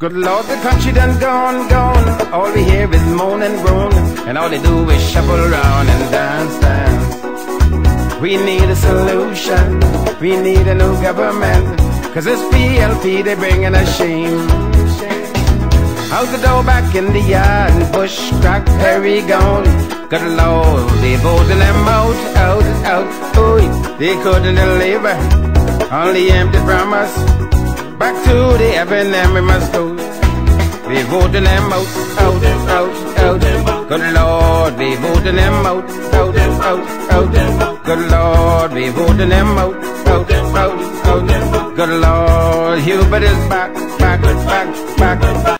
Good Lord, the country done gone, gone. All we hear is moan and groan, and all they do is shuffle around and dance, dance. We need a solution. We need a new government. Cause this PLP, they bringing a shame. Out the door, back in the yard, Bush, crack, Perry gone. Good Lord, they voting them out, out, out. Oh, they couldn't deliver. Only empty promise. Back to the and we must go. We voting them out, out, out, out. Good Lord, we voting them out, out, out, out. Good Lord, we voting them out, out, out, out. Good Lord, Hubert is back, back, back, back.